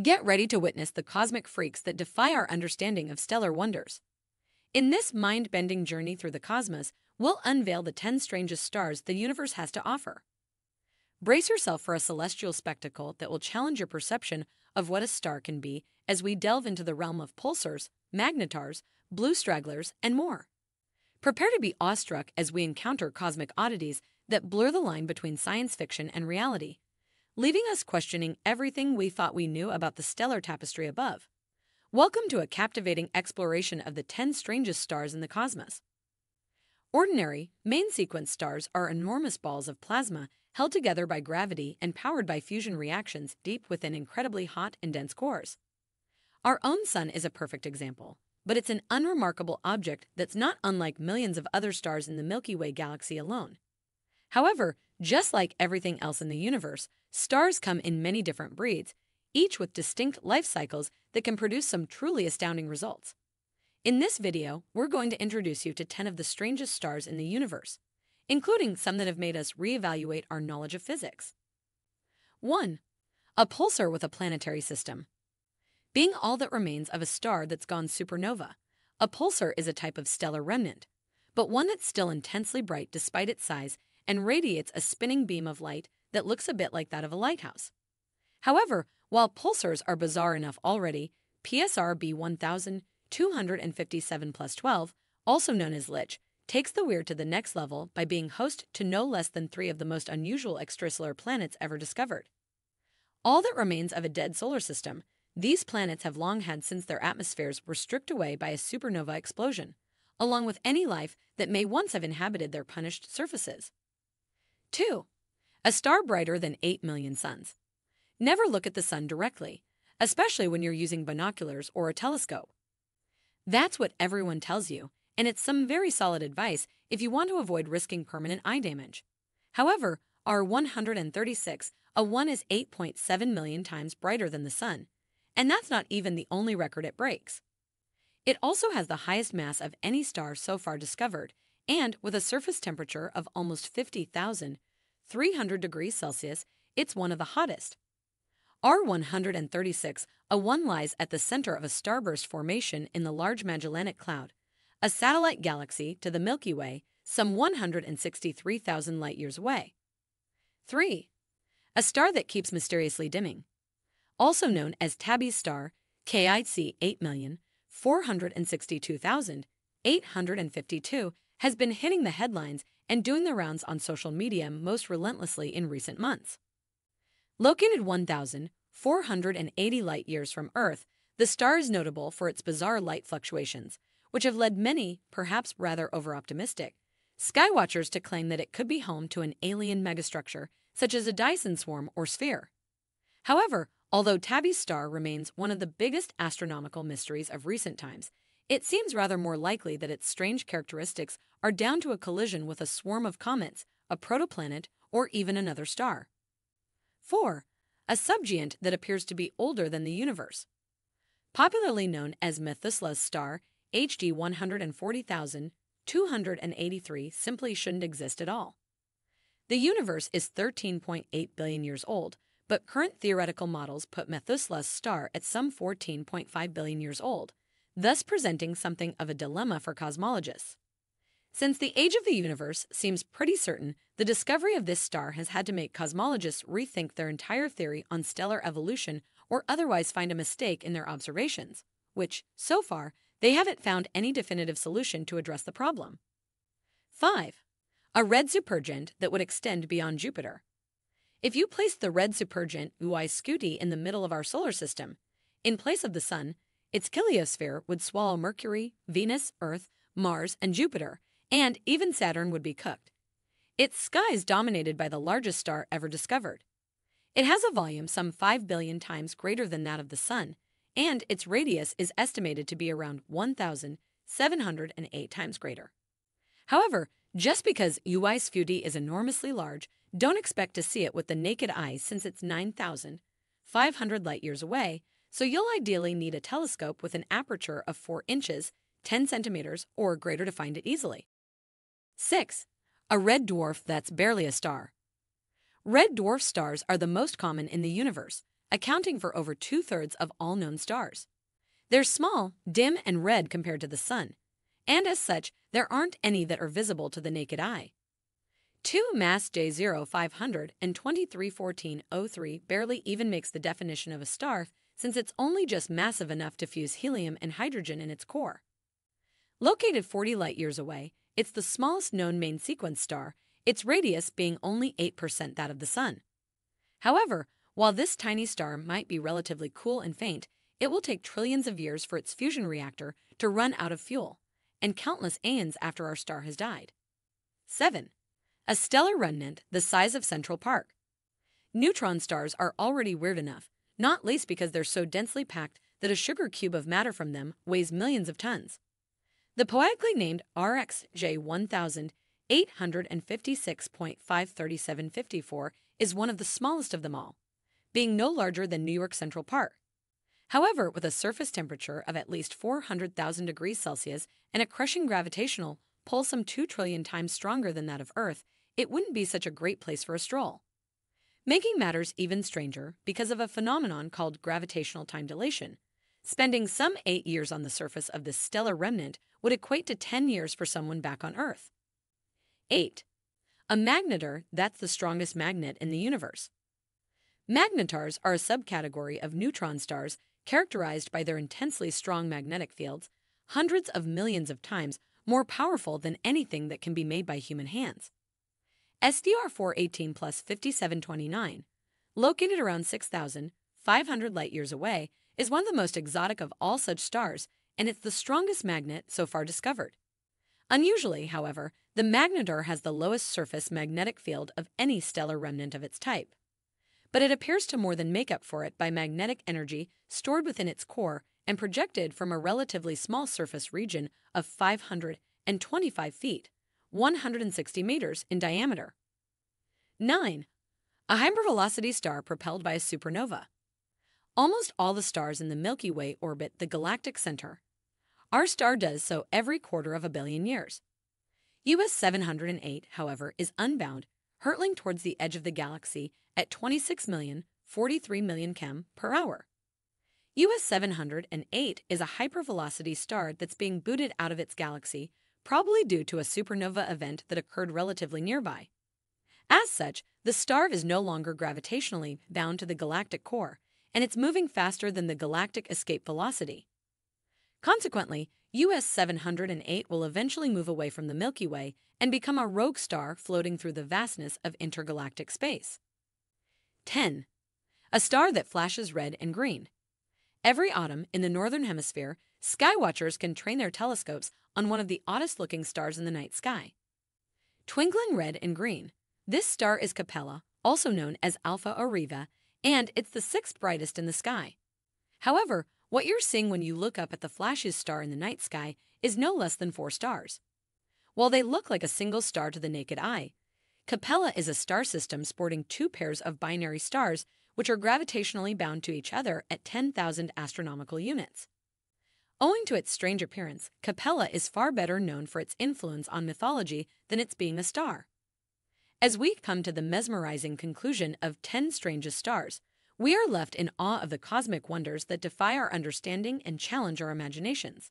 Get ready to witness the cosmic freaks that defy our understanding of stellar wonders. In this mind bending journey through the cosmos, we'll unveil the 10 strangest stars the universe has to offer. Brace yourself for a celestial spectacle that will challenge your perception of what a star can be as we delve into the realm of pulsars, magnetars, blue stragglers, and more. Prepare to be awestruck as we encounter cosmic oddities that blur the line between science fiction and reality, leaving us questioning everything we thought we knew about the stellar tapestry above. Welcome to a captivating exploration of the 10 strangest stars in the cosmos. Ordinary, main sequence stars are enormous balls of plasma held together by gravity and powered by fusion reactions deep within incredibly hot and dense cores. Our own sun is a perfect example, but it's an unremarkable object that's not unlike millions of other stars in the Milky Way galaxy alone. However, just like everything else in the universe, stars come in many different breeds, each with distinct life cycles that can produce some truly astounding results. In this video, we're going to introduce you to 10 of the strangest stars in the universe, including some that have made us reevaluate our knowledge of physics. 1. A pulsar with a planetary system. Being all that remains of a star that's gone supernova, a pulsar is a type of stellar remnant, but one that's still intensely bright despite its size and radiates a spinning beam of light that looks a bit like that of a lighthouse. However, while pulsars are bizarre enough already, PSR B1257 plus 12, also known as Lich, takes the weird to the next level by being host to no less than three of the most unusual extrasolar planets ever discovered. All that remains of a dead solar system, these planets have long had since their atmospheres were stripped away by a supernova explosion, along with any life that may once have inhabited their punished surfaces. 2. A star brighter than 8 million suns. Never look at the sun directly, especially when you're using binoculars or a telescope. That's what everyone tells you, and it's some very solid advice if you want to avoid risking permanent eye damage. However, R136, a 1 is 8.7 million times brighter than the sun, and that's not even the only record it breaks. It also has the highest mass of any star so far discovered and with a surface temperature of almost 50,300 degrees Celsius, it's one of the hottest. R136, a 1 lies at the center of a starburst formation in the Large Magellanic Cloud, a satellite galaxy to the Milky Way, some 163,000 light years away. 3. A star that keeps mysteriously dimming. Also known as Tabby's star, KIC 8,462,852 has been hitting the headlines and doing the rounds on social media most relentlessly in recent months. Located 1,480 light years from Earth, the star is notable for its bizarre light fluctuations, which have led many, perhaps rather overoptimistic, skywatchers to claim that it could be home to an alien megastructure, such as a Dyson swarm or sphere. However, although Tabby's star remains one of the biggest astronomical mysteries of recent times, it seems rather more likely that its strange characteristics are down to a collision with a swarm of comets, a protoplanet, or even another star. 4. A subgiant that appears to be older than the universe. Popularly known as Methuselah's star, HD 140,283 simply shouldn't exist at all. The universe is 13.8 billion years old, but current theoretical models put Methuselah's star at some 14.5 billion years old, thus presenting something of a dilemma for cosmologists. Since the age of the universe seems pretty certain, the discovery of this star has had to make cosmologists rethink their entire theory on stellar evolution or otherwise find a mistake in their observations, which, so far, they haven't found any definitive solution to address the problem. 5. A red supergiant that would extend beyond Jupiter. If you place the red supergiant UY Scuti in the middle of our solar system, in place of the Sun, its heliosphere would swallow Mercury, Venus, Earth, Mars, and Jupiter, and even Saturn would be cooked. Its sky is dominated by the largest star ever discovered. It has a volume some 5 billion times greater than that of the Sun, and its radius is estimated to be around 1,708 times greater. However, just because UY Scuti is enormously large, don't expect to see it with the naked eye since it's 9,500 light years away so you'll ideally need a telescope with an aperture of 4 inches, 10 centimeters, or greater to find it easily. 6. A red dwarf that's barely a star. Red dwarf stars are the most common in the universe, accounting for over two thirds of all known stars. They're small, dim, and red compared to the Sun, and as such, there aren't any that are visible to the naked eye. 2 mass J0 500 and 231403 barely even makes the definition of a star since it's only just massive enough to fuse helium and hydrogen in its core. Located 40 light years away, it's the smallest known main sequence star, its radius being only 8% that of the Sun. However, while this tiny star might be relatively cool and faint, it will take trillions of years for its fusion reactor to run out of fuel, and countless aeons after our star has died. 7 a stellar remnant the size of Central Park. Neutron stars are already weird enough, not least because they're so densely packed that a sugar cube of matter from them weighs millions of tons. The poetically named RxJ 1856.53754 is one of the smallest of them all, being no larger than New York Central Park. However, with a surface temperature of at least 400,000 degrees Celsius and a crushing gravitational pull some 2 trillion times stronger than that of Earth, it wouldn't be such a great place for a stroll. Making matters even stranger because of a phenomenon called gravitational time dilation. Spending some eight years on the surface of this stellar remnant would equate to 10 years for someone back on Earth. 8. A magnetar that's the strongest magnet in the universe. Magnetars are a subcategory of neutron stars characterized by their intensely strong magnetic fields, hundreds of millions of times more powerful than anything that can be made by human hands. SGR 418 plus 5729, located around 6,500 light years away, is one of the most exotic of all such stars, and it's the strongest magnet so far discovered. Unusually, however, the magnetar has the lowest surface magnetic field of any stellar remnant of its type. But it appears to more than make up for it by magnetic energy stored within its core and projected from a relatively small surface region of 525 feet. 160 meters in diameter. 9. A hypervelocity star propelled by a supernova. Almost all the stars in the Milky Way orbit the galactic center. Our star does so every quarter of a billion years. US 708, however, is unbound, hurtling towards the edge of the galaxy at 26 million, 43 million km per hour. US 708 is a hypervelocity star that's being booted out of its galaxy probably due to a supernova event that occurred relatively nearby. As such, the star is no longer gravitationally bound to the galactic core, and it's moving faster than the galactic escape velocity. Consequently, US 708 will eventually move away from the Milky Way and become a rogue star floating through the vastness of intergalactic space. 10. A star that flashes red and green. Every autumn in the Northern Hemisphere, skywatchers can train their telescopes on one of the oddest looking stars in the night sky. Twinkling red and green, this star is Capella, also known as Alpha Aurigae, and it's the sixth brightest in the sky. However, what you're seeing when you look up at the flashiest star in the night sky is no less than four stars. While they look like a single star to the naked eye, Capella is a star system sporting two pairs of binary stars which are gravitationally bound to each other at 10,000 astronomical units. Owing to its strange appearance, Capella is far better known for its influence on mythology than its being a star. As we come to the mesmerizing conclusion of 10 strangest stars, we are left in awe of the cosmic wonders that defy our understanding and challenge our imaginations.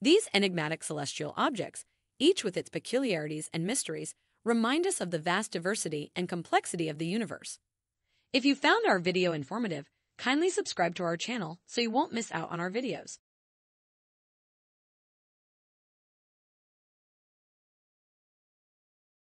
These enigmatic celestial objects, each with its peculiarities and mysteries, remind us of the vast diversity and complexity of the universe. If you found our video informative, kindly subscribe to our channel so you won't miss out on our videos.